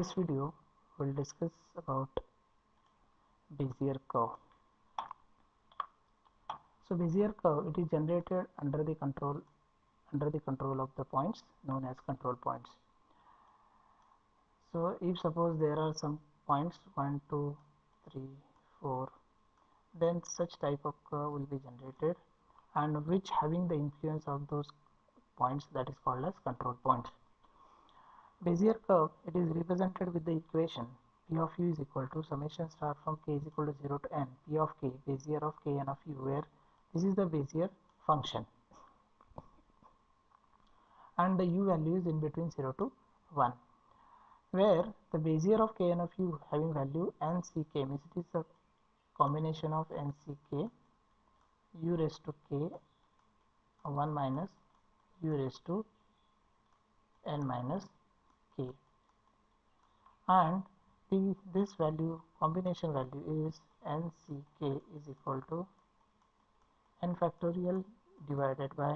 this video we'll discuss about Bezier curve. So Bezier curve it is generated under the control under the control of the points known as control points. So if suppose there are some points 1, 2, 3, 4 then such type of curve will be generated and which having the influence of those points that is called as control points. Bezier curve it is represented with the equation P of u is equal to summation star from k is equal to 0 to n P of k Bezier of k n of u where this is the Bezier function. And the u value is in between 0 to 1 where the Bezier of k n of u having value n c k means it is a combination of n c k u raised to k 1 minus u raised to n minus k and the this value combination value is n c k is equal to n factorial divided by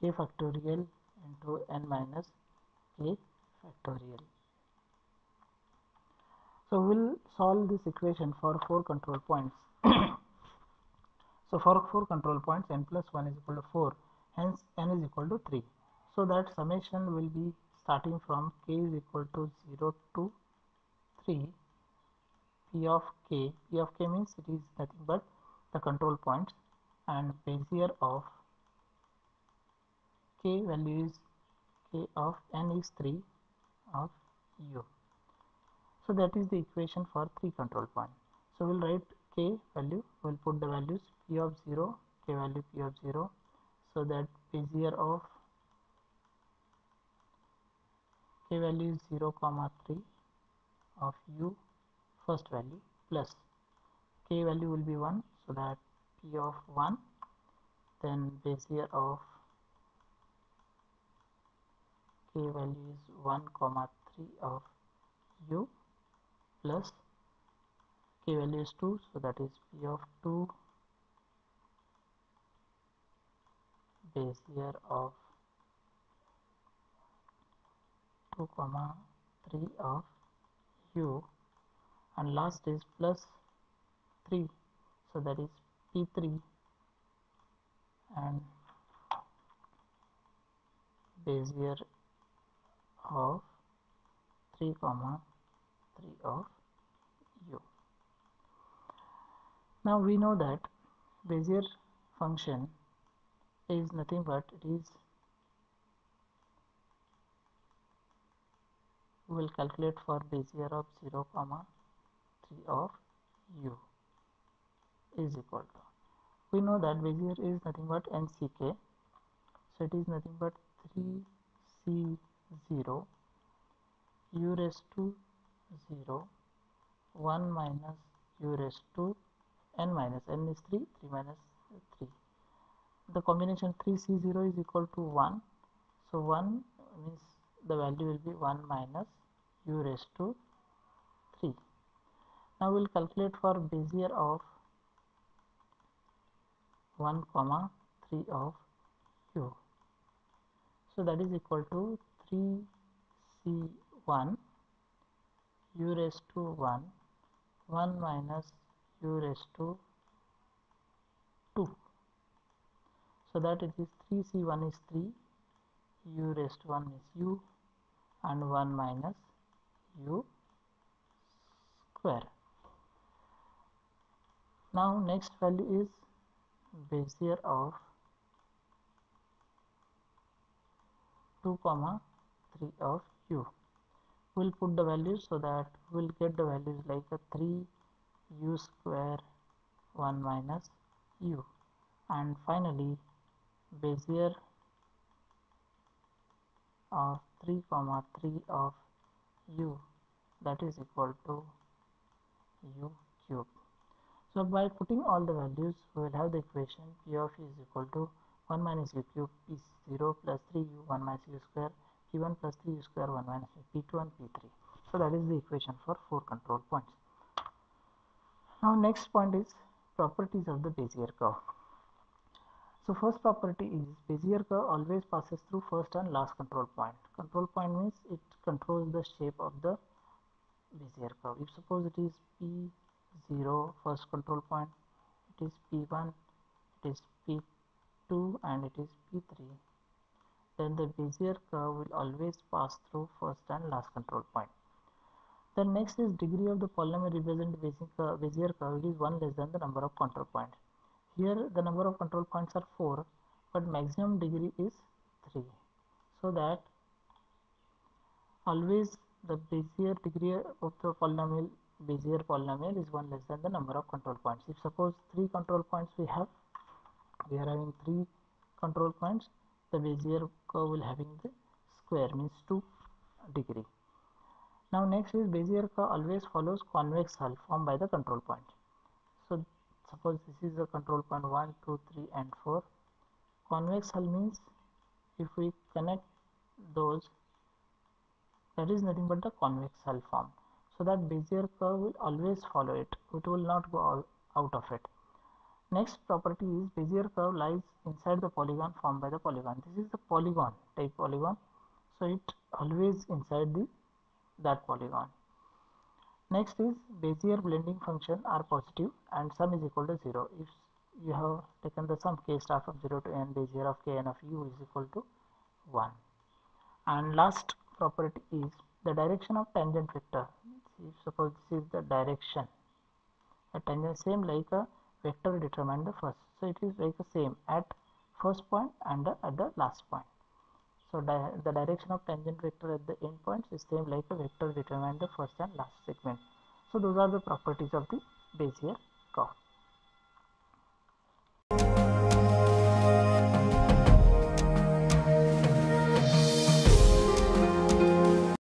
k factorial into n minus k factorial. So we'll solve this equation for four control points. so for four control points n plus 1 is equal to 4 hence n is equal to 3. So that summation will be starting from k is equal to 0 to 3 p of k. P of k means it is nothing but the control points and Bezier of k value is k of n is 3 of u. So that is the equation for three control point. So we'll write k value we'll put the values p of 0 k value p of 0 so that Bezier of k value is 0 comma 3 of u first value plus. K value will be 1 so that p of 1 then Bezier of k value is 1 comma 3 of u plus k value is 2 so that is p of 2 Bezier of 2 comma 3 of u and last is plus 3 so that is p3 and Bezier of 3 comma 3 of u. Now we know that Bezier function is nothing but it is we will calculate for Bezier of 0 comma 3 of u is equal to. We know that Bezier is nothing but nck so it is nothing but 3c0 u raised to 0 1 minus u raised to n minus n is 3 3 minus 3 the combination 3c0 is equal to 1 so 1 means the value will be 1 minus u raised to 3 now we'll calculate for Bezier of 1 comma 3 of u. So that is equal to 3c1 u raised to 1 1 minus u raised to 2 so that it is 3c1 is 3 u raised to 1 is u and 1 minus u square. Now next value is Bezier of 2 comma 3 of u. We'll put the values so that we'll get the values like a 3 u square 1 minus u. And finally Bezier of 3 comma 3 of u that is equal to u cube so by putting all the values we will have the equation p of u is equal to 1 minus u cube is 0 plus 3u 1 minus u square p1 plus 3u square 1 minus p2 and p3 so that is the equation for four control points. Now next point is properties of the Bezier curve so first property is Bezier curve always passes through first and last control point control point means it controls the shape of the Bezier curve. If suppose it is P0 first control point, it is P1, it is P2 and it is P3 then the Bezier curve will always pass through first and last control point. The next is degree of the polynomial represent Bezier curve is 1 less than the number of control points. Here the number of control points are 4 but maximum degree is 3 so that always the Bezier degree of the polynomial Bezier polynomial is 1 less than the number of control points. If suppose 3 control points we have, we are having 3 control points, the Bezier curve will having the square means 2 degree. Now next is Bezier curve always follows convex hull formed by the control point. Suppose this is the control point 1, 2, 3 and 4. Convex hull means if we connect those that is nothing but the convex hull form. So that Bezier curve will always follow it. It will not go out of it. Next property is Bezier curve lies inside the polygon formed by the polygon. This is the polygon type polygon. So it always inside the that polygon next is Bezier blending function are positive and sum is equal to 0 if you have taken the sum k star from 0 to n Bezier of k n of u is equal to 1 and last property is the direction of tangent vector. See, suppose this is the direction a tangent same like a vector determine the first. So it is like the same at first point and at the last point so di the direction of tangent vector at the end points is same like a vector determine the first and last segment. So those are the properties of the Bezier curve